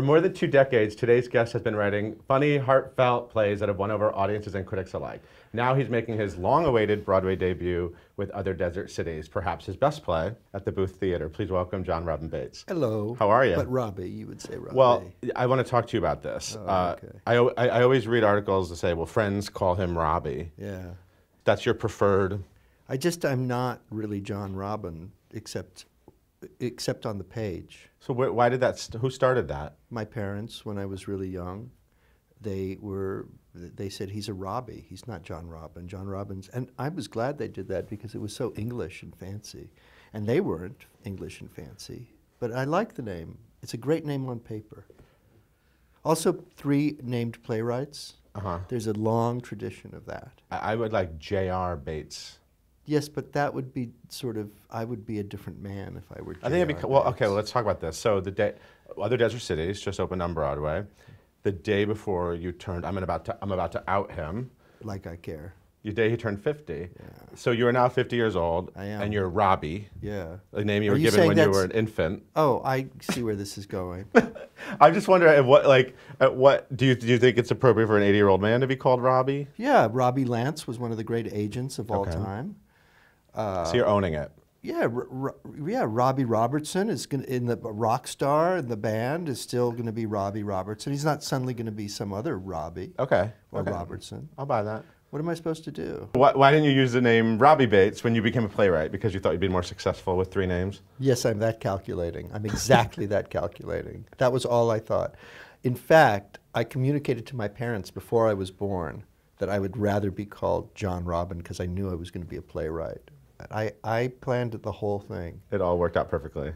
For more than two decades, today's guest has been writing funny, heartfelt plays that have won over audiences and critics alike. Now he's making his long awaited Broadway debut with Other Desert Cities, perhaps his best play at the Booth Theater. Please welcome Jon Robin Baitz. Hello. How are you? But Robbie, you would say Robbie. Well, I want to talk to you about this. Oh, uh, okay. I, I, I always read articles that say, well, friends call him Robbie. yeah. That's your preferred. I just, I'm not really Jon Robin, except, except on the page. So wh- why did that? St- who started that? My parents, when I was really young, they were, they said he's a Robbie. He's not Jon Robin. Jon Robin's, and I was glad they did that because it was so English and fancy. And they weren't English and fancy. But I like the name. It's a great name on paper. Also, three named playwrights. Uh-huh. There's a long tradition of that. I, I would like J.R. Baitz. Yes, but that would be sort of. I would be a different man if I were. I think it'd be well. Okay, well, let's talk about this. So the day, other desert cities just opened on Broadway. The day before you turned, I'm about to, I'm about to out him. like I care. The day he turned 50. Yeah. So you are now 50 years old, I am. and you're Robbie, Yeah. the name you Are were you given when you were an infant. Oh, I see where this is going. I just wonder at what like at what do you do you think it's appropriate for an 80 year old man to be called Robbie? yeah, Robbie Lantz was one of the great agents of all Okay. time. Uh, so you're owning it. Yeah, R- R- yeah. Robbie Robertson is going in the rock star in the band is still going to be Robbie Robertson. He's not suddenly going to be some other Robbie Okay. or okay. Robertson. I'll buy that. What am I supposed to do? Why, why didn't you use the name Robbie Baitz when you became a playwright? Because you thought you'd be more successful with three names? Yes, I'm that calculating. I'm exactly that calculating. That was all I thought. In fact, I communicated to my parents before I was born that I would rather be called Jon Robin because I knew I was going to be a playwright. I, I planned the whole thing. It all worked out perfectly.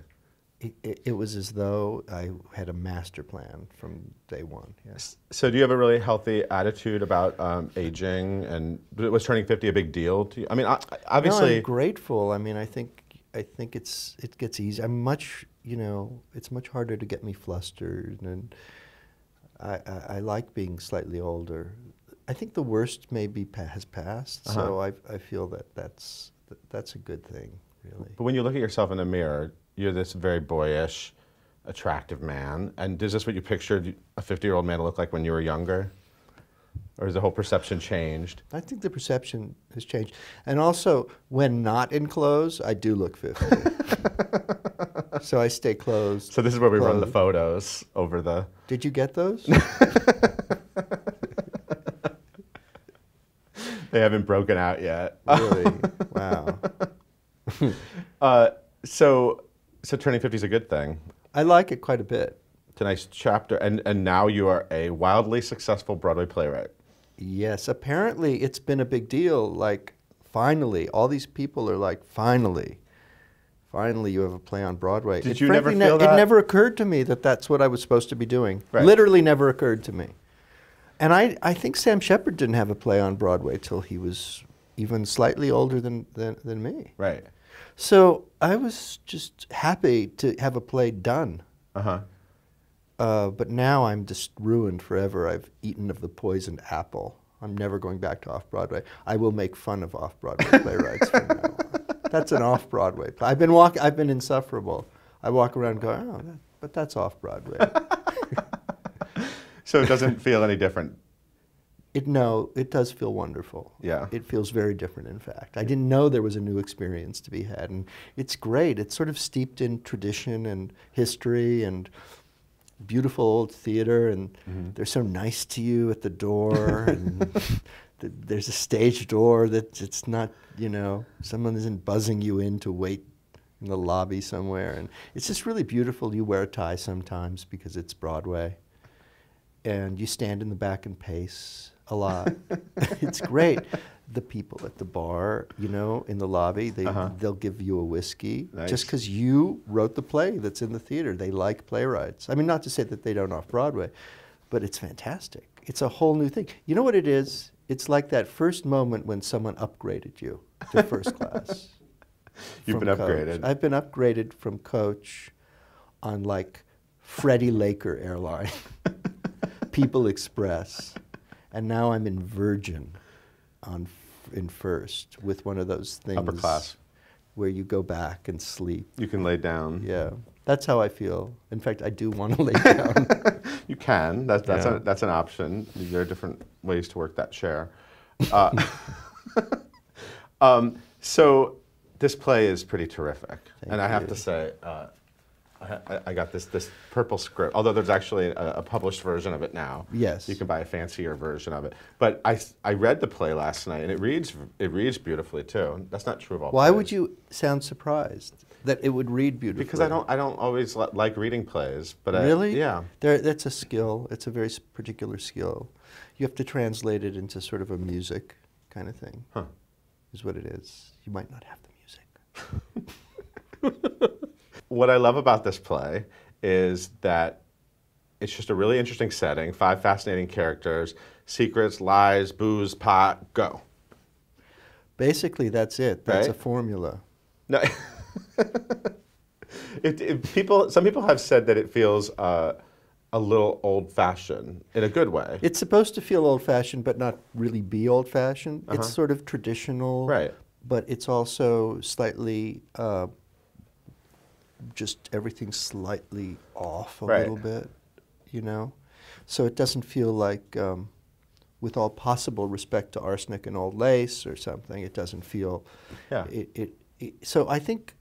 It, it, it was as though I had a master plan from day one. Yes. So do you have a really healthy attitude about um, aging? And was turning 50 a big deal to you? I mean, I- No, obviously. I'm grateful. I mean, I think I think it's it gets easy. I'm much, you know, it's much harder to get me flustered, and I, I, I like being slightly older. I think the worst maybe has passed, so I I feel that that's that, that's a good thing, really. But when you look at yourself in the mirror, you're this very boyish, attractive man. And is this what you pictured a 50 year old man to look like when you were younger? Or has the whole perception changed? I think the perception has changed, and also when not in clothes, I do look fifty. so I stay closed. So this is where we run the photos over the. Did you get those? They haven't broken out yet. really? Wow. Uh, so, so turning 50 is a good thing. I like it quite a bit. It's a nice chapter. And, and now you are a wildly successful Broadway playwright. Yes, apparently it's been a big deal. Like, finally, all these people are like, finally, finally, you have a play on Broadway. Did it you never feel It that? never occurred to me that that's what I was supposed to be doing. Right. Literally never occurred to me. And I, I think Sam Shepard didn't have a play on Broadway till he was even slightly older than, than, than me. Right. So I was just happy to have a play done. Uh huh. Uh, but now I'm just ruined forever. I've eaten of the poisoned apple. I'm never going back to off Broadway. I will make fun of off Broadway playwrights from now on. That's an off Broadway. Play. I've been walk. I've been insufferable. I walk around going, oh, that, but that's off Broadway. So it doesn't feel any different. It no, it does feel wonderful. Yeah. It feels very different. In fact, I didn't know there was a new experience to be had, and it's great. It's sort of steeped in tradition and history and beautiful old theater, and mm-hmm. they're so nice to you at the door, and th- there's a stage door that it's not, you know, someone isn't buzzing you in to wait in the lobby somewhere, and it's just really beautiful. You wear a tie sometimes because it's Broadway, and you stand in the back and pace a lot. it's great. The people at the bar, you know, in the lobby, they Uh-huh. they'll give you a whiskey Nice. just because you wrote the play that's in the theater. They like playwrights. I mean, not to say that they don't off Broadway, but it's fantastic. It's a whole new thing. You know what it is? It's like that first moment when someone upgraded you to first class. You've been Coach. upgraded. I've been upgraded from coach on like Freddie Laker airline, People Express, and now I'm in Virgin on in first with one of those things Upper class. where you go back and sleep. You can lay down. Yeah. That's how I feel. In fact, I do want to lay down. You can. That's that's, Yeah. a, that's an option. There are different ways to work that share. Uh, um, so this play is pretty terrific, Thank and I have you. to say, uh, I, I- I got this this purple script. Although there's actually a, a published version of it now. Yes. you can buy a fancier version of it. But I I read the play last night, and it reads it reads beautifully too. That's not true of all. Why plays. would you sound surprised that it would read beautifully? Because I don't I don't always li- like reading plays, but I, Really? yeah. There, that's a skill. It's a very particular skill. You have to translate it into sort of a music kind of thing. Huh. Is what it is. You might not have the music. What I love about this play is that it's just a really interesting setting, five fascinating characters, secrets, lies, booze, pot, go. Basically, that's it. That's a formula. No. it, it- people, some people have said that it feels uh, a little old-fashioned in a good way. It's supposed to feel old-fashioned, but not really be old-fashioned. Uh-huh. It's sort of traditional, Right. But it's also slightly, uh, just everything slightly off a Right. little bit, you know. So it doesn't feel like, um, with all possible respect to arsenic and old lace or something, it doesn't feel. Yeah. It, it, it, so I think,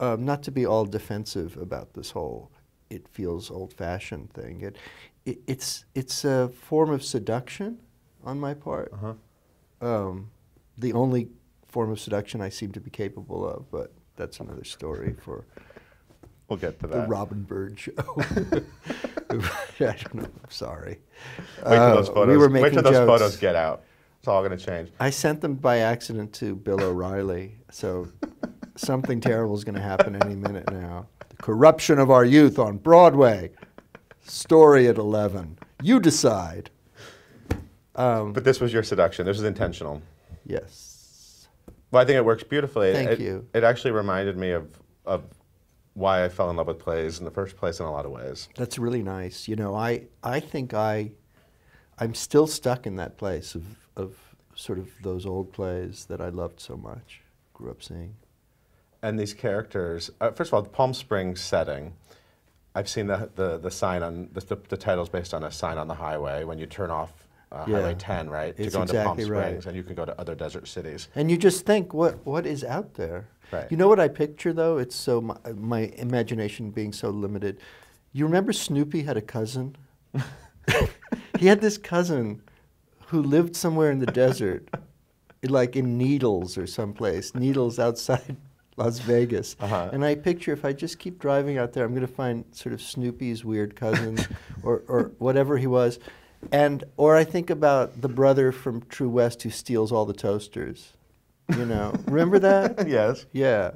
um, not to be all defensive about this whole it feels old-fashioned thing. It, it it's it's a form of seduction on my part. Uh-huh. Um, the only form of seduction I seem to be capable of, but that's another story for We'll get to the. Robin Byrd show. I don't know. I'm sorry. Wait till Uh, those photos. We were making wait till those jokes. photos get out. It's all going to change. I sent them by accident to Bill O'Reilly, so something terrible is going to happen any minute now. The corruption of our youth on Broadway. Story at 11. You decide. Um, But this was your seduction. This was intentional. yes. Well, I think it works beautifully. Thank it, you. It actually reminded me of, of why I fell in love with plays in the first place in a lot of ways. That's really nice. You know, I, I think I, I'm still stuck in that place of, of sort of those old plays that I loved so much, grew up seeing. And these characters, uh, first of all, the Palm Springs setting. I've seen the the, the sign on the, the, the title's based on a sign on the highway when you turn off uh, Yeah. Highway 10, right, to It's go into exactly Palm right. Springs, and you can go to other desert cities. And you just think, what what is out there? Right. You know what I picture though? It's so my, my imagination being so limited. You remember Snoopy had a cousin? he had this cousin who lived somewhere in the desert, like in Needles or someplace, Needles outside Las Vegas. Uh-huh. And I picture if I just keep driving out there, I'm going to find sort of Snoopy's weird cousin or, or whatever he was. And or I think about the brother from True West who steals all the toasters. You know, remember that? yes. Yeah,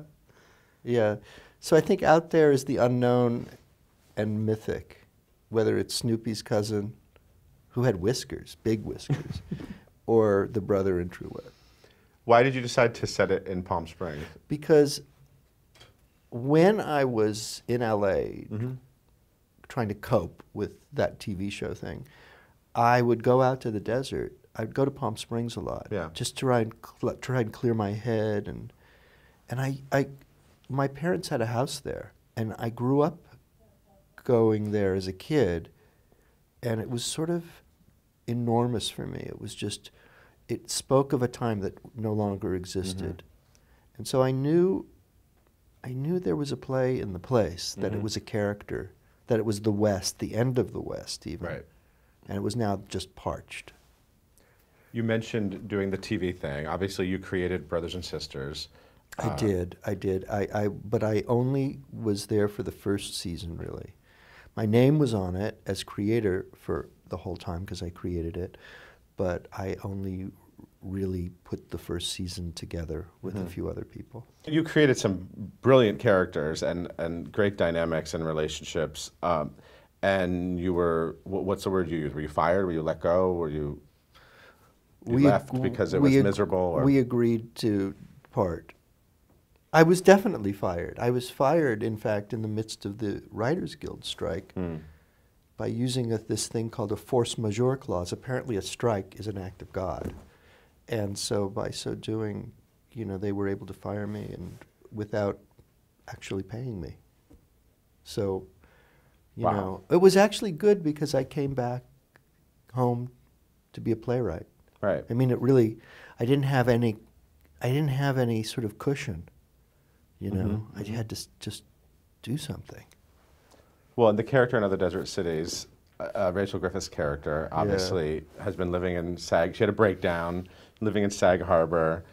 yeah. So I think out there is the unknown and mythic, whether it's Snoopy's cousin, who had whiskers, big whiskers, or the brother in True West. Why did you decide to set it in Palm Springs? Because when I was in LA mm-hmm. trying to cope with that TV show thing, I would go out to the desert. I'd go to Palm Springs a lot, Yeah. just to try and cl- try and clear my head and and I, I my parents had a house there, and I grew up going there as a kid, and it was sort of enormous for me. It was just it spoke of a time that no longer existed. And so I knew I knew there was a play in the place, that Mhm. it was a character, that it was the West, the end of the West even. Right. And it was now just parched. You mentioned doing the TV thing. Obviously, you created Brothers and Sisters. I Uh, did, I did. I, I but I only was there for the first season really. My name was on it as creator for the whole time because I created it, but I only really put the first season together with a Mhm. few other people. You created some brilliant characters and, and great dynamics and relationships. Um, and you were, what's the word you use? Were you fired? Were you let go? Were you, you left ag- because it was miserable? Or? We agreed to part. I was definitely fired. I was fired, in fact, in the midst of the Writers Guild strike Hmm. by using a, this thing called a force majeure clause. Apparently, a strike is an act of God, and so by so doing, you know, they were able to fire me and without actually paying me. So, you Wow. know, it was actually good because I came back home to be a playwright. Right. I mean, it really, I didn't have any, I didn't have any sort of cushion. You know, Mhm, I had to just do something. Well, and the character in Other Desert Cities, uh, uh, Rachel Griffiths' character, obviously has been living in Sag. She had a breakdown, living in Sag Harbor.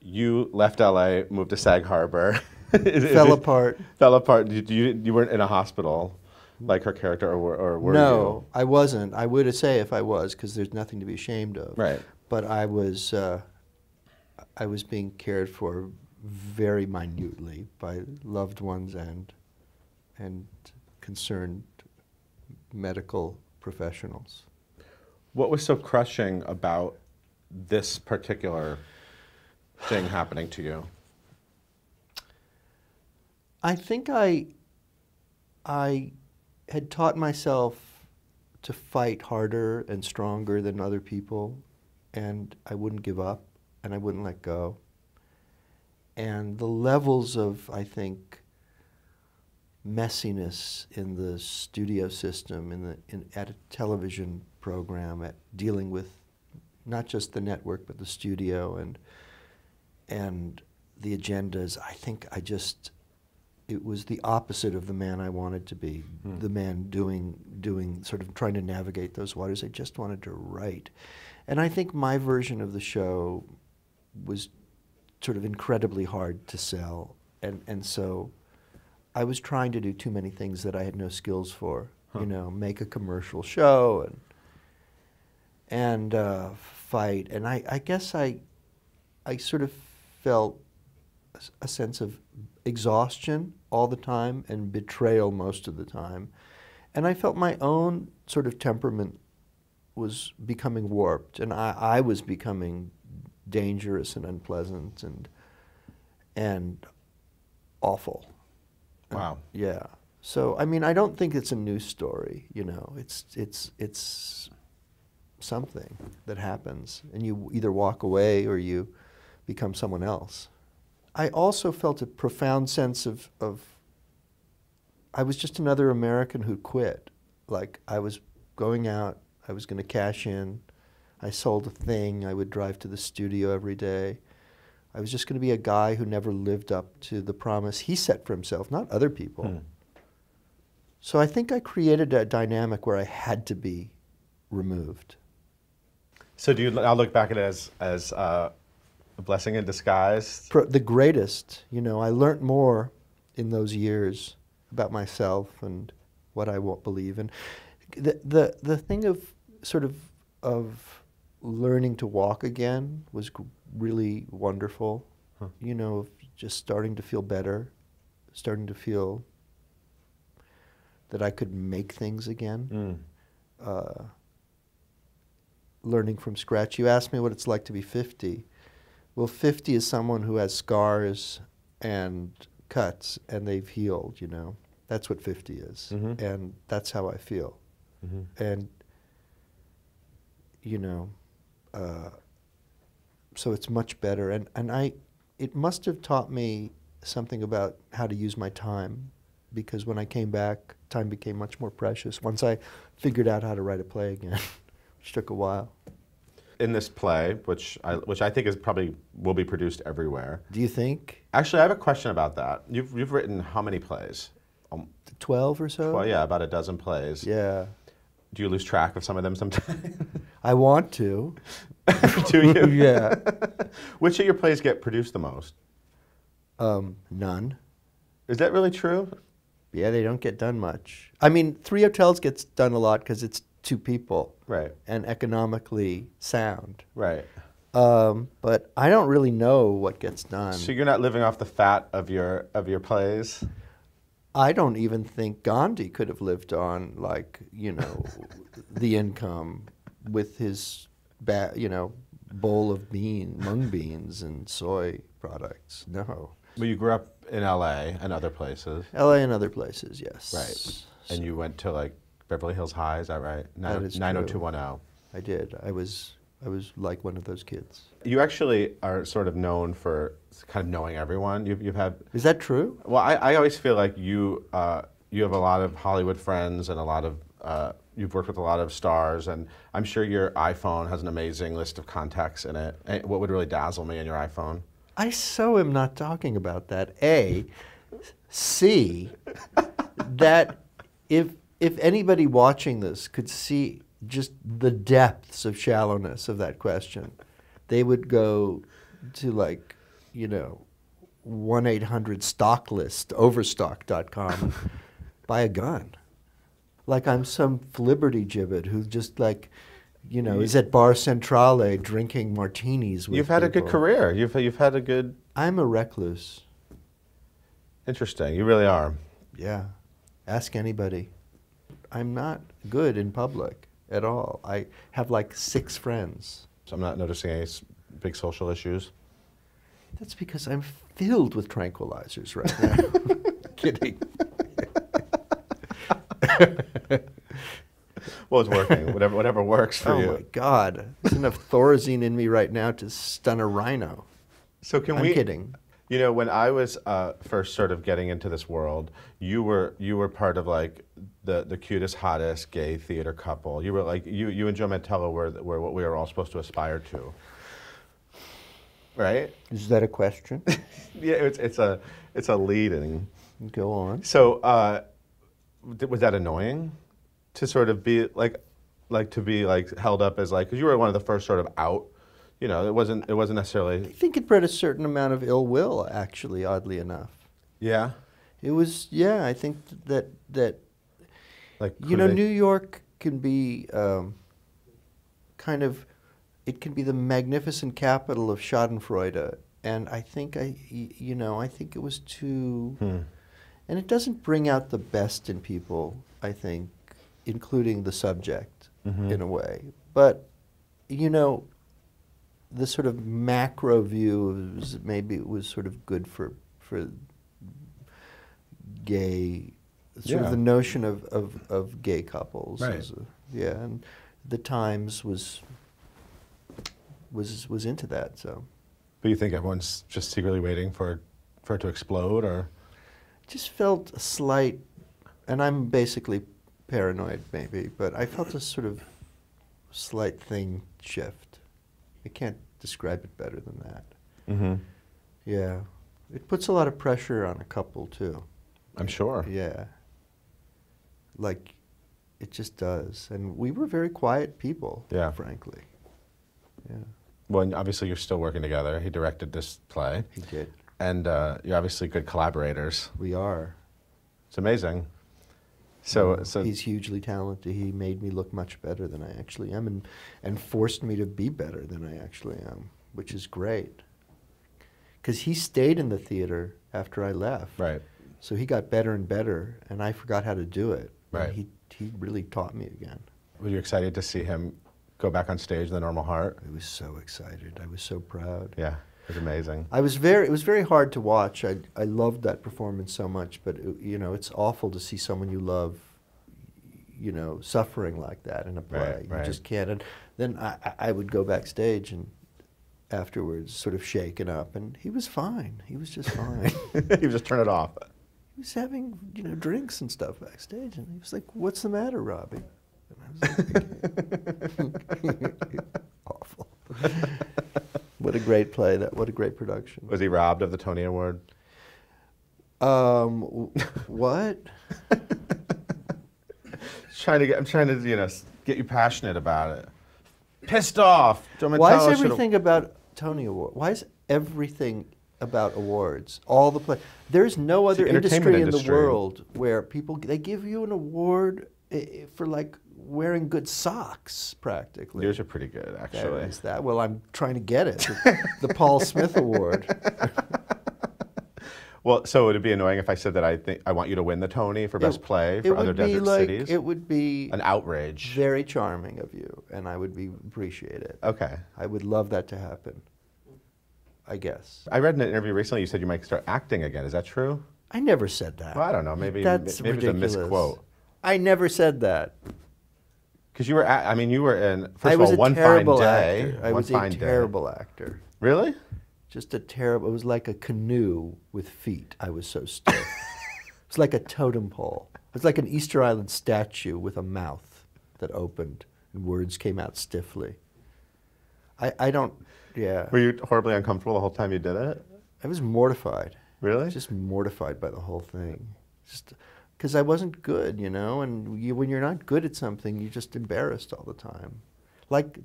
You left LA, moved to Sag Harbor. Fell apart. Fell apart. You, you, you weren't in a hospital like her character, or, were- or were no, I wasn't. I would say if I was, because there's nothing to be ashamed of. Right. But I was, uh, I was being cared for very minutely by loved ones and, and concerned medical professionals. What was so crushing about this particular thing happening to you? I think I, I had taught myself to fight harder and stronger than other people, and I wouldn't give up, and I wouldn't let go. And the levels of, I think, messiness in the studio system, in the in, at a television program, at dealing with not just the network but the studio and and the agendas. I think I just it was the opposite of the man I wanted to be, Hmm. the man doing doing sort of trying to navigate those waters. I just wanted to write, and I think my version of the show was sort of incredibly hard to sell, and and so I was trying to do too many things that I had no skills for. Huh. You know, make a commercial show and and uh, fight, and I, I guess I I sort of felt a sense of exhaustion all the time and betrayal most of the time. And I felt my own sort of temperament was becoming warped, and I, I was becoming dangerous and unpleasant and and awful. Wow. Yeah. So I mean, I don't think it's a new story. You know, it's it's it's something that happens, and you either walk away or you become someone else. I also felt a profound sense of of. I was just another American who quit. Like I was going out, I was going to cash in. I sold a thing. I would drive to the studio every day. I was just going to be a guy who never lived up to the promise he set for himself, not other people. Hmm. So I think I created a dynamic where I had to be removed. So do you now look back at it as as uh, a blessing in disguise? Pro- the greatest, you know, I learned more in those years about myself and what I won't believe And The, the, the thing of sort of, of learning to walk again was really wonderful. Huh. You know, just starting to feel better, starting to feel that I could make things again. Mm. uh, learning from scratch. You asked me what it's like to be 50. Well, 50 is someone who has scars and cuts and they've healed, you know. That's what 50 is. Mhm. And that's how I feel. Mhm. And, you know, uh, so it's much better. And, and I, it must have taught me something about how to use my time because when I came back, time became much more precious once I figured out how to write a play again, which took a while. In this play, which I, which I think is probably will be produced everywhere. Do you think Actually, I have a question about that. You've you've written how many plays? Um, 12 or so? well, yeah, about a dozen plays. Yeah. Do you lose track of some of them sometimes? I want to. Do you? yeah. Which of your plays get produced the most? Um, none. Is that really true? Yeah, they don't get done much. I mean, Three Hotels gets done a lot because it's two people Right. and economically sound. Right. Um, but I don't really know what gets done. So you're not living off the fat of your of your plays. I don't even think Gandhi could have lived on like you know the income with his ba- you know bowl of bean mung beans and soy products. No, Well, you grew up in L.A. and other places, L.A. and other places, yes. right? And you went to like Beverly Hills High. Is that right? That is Nine hundred true. two one zero. I did. I was I was like one of those kids. You actually are sort of known for kind of knowing everyone. You've, you've had Is that true? Well, I, I always feel like you uh, you have a lot of Hollywood friends and a lot of uh, you've worked with a lot of stars, and I'm sure your iPhone has an amazing list of contacts in it. And what would really dazzle me in your iPhone? I so am not talking about that. A, C, that if if anybody watching this could see just the depths of shallowness of that question, they would go to like, you know, one eight hundred stock list overstock.com buy a gun. Like I'm some Liberty gibbet who just like, you know, is at Bar Centrale drinking martinis with You've had a good career. You've you've had a good. I'm a recluse. Interesting. You really are. Yeah. Ask anybody. I'm not good in public at all. I have like six friends. So I'm not noticing any big social issues. That's because I'm filled with tranquilizers right now. Kidding. Well, it's working. whatever whatever works for Oh you. my God. There's enough Thorazine in me right now to stun a rhino. So can I'm we? kidding. You know, when I was uh, first sort of getting into this world, you were you were part of like the the cutest, hottest gay theater couple. You were like you you and Joe Mantello were were what we were all supposed to aspire to. Right? Is that a question? Yeah, it's it's a it's a leading. Go on. So uh, was that annoying to sort of be like like to be like held up as like because you were one of the first sort of out. You know, it wasn't it wasn't necessarily. I think it bred a certain amount of ill will, actually, oddly enough. yeah It was, yeah, I think that, that like You know, they- New York can be um, kind of, it can be the magnificent capital of Schadenfreude. And I think I you know, I think it was too, Hmm. and it doesn't bring out the best in people, I think, including the subject Mhm. in a way. But, you know, the sort of macro view was maybe it was sort of good for, for gay, sort Yeah. of the notion of, of, of gay couples. Right. a- yeah, and the Times was was was into that. So But you think everyone's just secretly waiting for for it to explode, or just felt a slight, and I'm basically paranoid maybe, but I felt a sort of slight thing shift. I can't describe it better than that. mm-hmm. Yeah, it puts a lot of pressure on a couple too. I'm sure. Yeah. Like, it just does. And we were very quiet people, Yeah. frankly. Yeah, Well, and obviously you're still working together. He directed this play, he did. and uh, you're obviously good collaborators. We are. It's amazing. So, Mm, so he's hugely talented. He made me look much better than I actually am, and and forced me to be better than I actually am, which is great. Because he stayed in the theater after I left, right. so he got better and better, and I forgot how to do it. and Right. he he really taught me again. Were you excited to see him go back on stage in the Normal Heart? I was so excited. I was so proud. Yeah, it was amazing. I was very. It was very hard to watch. I I loved that performance so much, but it, you know, it's awful to see someone you love, you know, suffering like that in a play. Right, you right. just can't. And then I I- would go backstage and afterwards, sort of shaken up, and he was fine. He was just fine. you just turn it off. he was having you know drinks and stuff backstage, and he was like, "What's the matter, Robbie?" And I was like, awful. what a great play! That what a great production. Was he robbed of the Tony Award? Um, what? Trying to get. I'm trying to you know get you passionate about it. Pissed off. Why is everything about Tony Award? Why is everything about awards? All the play. There's no other entertainment industry, in the world where people they give you an award eh, for like wearing good socks, practically. Yours are pretty good, actually. is that. Well, I'm trying to get it. The, the Paul Smith Award. Well, so it would it be annoying if I said that I think I want you to win the Tony for best It- play it for other desert like, cities? It would be An outrage. very charming of you, and I would be appreciate it. Okay. I would love that to happen. I guess. I read in an interview recently you said you might start acting again. Is that true? I never said that. Well, I don't know. Maybe That's maybe ridiculous. it's a misquote. I never said that. Because you were, at, I mean, you were in. First I of all, one fine day. actor. I one was fine a day. terrible actor. Really? Just a terrible. It was like a canoe with feet. I was so stiff. it was like a totem pole. It's like an Easter Island statue with a mouth that opened and words came out stiffly. I, I don't, yeah. Were you horribly uncomfortable the whole time you did it? I was mortified. Really? Just mortified by the whole thing. Just because I wasn't good, you know, and you, when you're not good at something, you're just embarrassed all the time. Like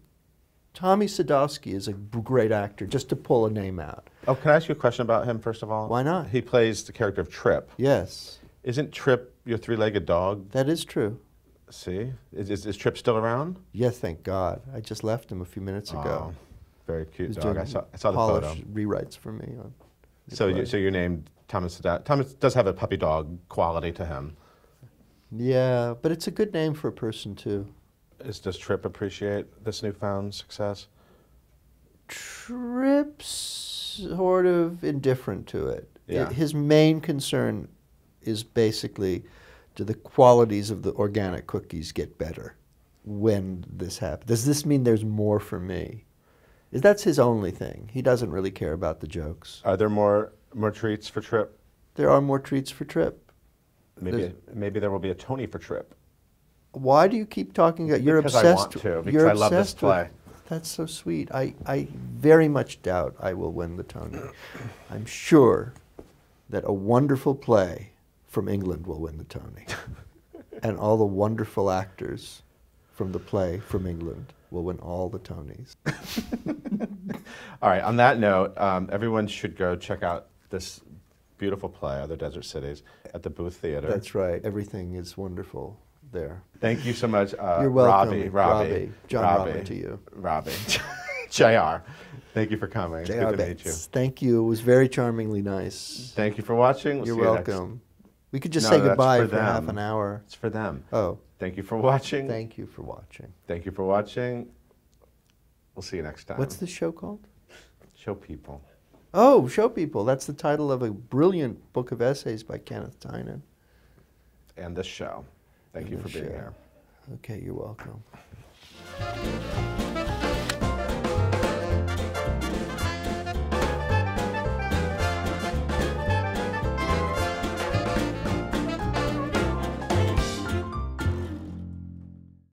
Tommy Sadoski is a b- great actor, just to pull a name out. Oh, can I ask you a question about him first of all? Why not? He plays the character of Trip. Yes, Isn't Trip your three-legged dog? that is true. See, is, is, is Trip still around? Yeah, thank God. I just left him a few minutes ago. Oh, very cute dog. I saw, I saw the photo. rewrites for me. On So, you, so you're named Thomas. Thomas does have a puppy dog quality to him. yeah, but it's a good name for a person too. Is does Trip appreciate this newfound success? Trip's sort of indifferent to it. Yeah. His main concern is basically do the qualities of the organic cookies get better when this happens? Does this mean there's more for me? Is That's his only thing. He doesn't really care about the jokes. Are there more more treats for Trip? There are more treats for Trip. Maybe There's- maybe there will be a Tony for Trip. Why do you keep talking about? You're Because I obsessed. want to, because you're I love this obsessed with- play. that's so sweet. I, I very much doubt I will win the Tony. I'm sure that a wonderful play from England will win the Tony, and all the wonderful actors from the play from England will win all the Tonys. All right. On that note, um, everyone should go check out this beautiful play, Other Desert Cities, at the Booth Theater. That's right. Everything is wonderful there. Thank you so much, uh, You're welcome, Robbie. Robbie. Robbie. John Robbie. Robin to you. Robbie. Jr. Thank you for coming. It's good to meet you. Thank you. It was very charmingly nice. Thank you for watching. We'll You're see you next- welcome. We could just No, say goodbye for for, half an hour. It's for them. Oh, Thank you for watching. thank you for watching. Thank you for watching. We'll see you next time. What's the show called? Show people. Oh, Show People. That's the title of a brilliant book of essays by Kenneth Tynan. And this show. Thank And you for being show. here. Okay, you're welcome.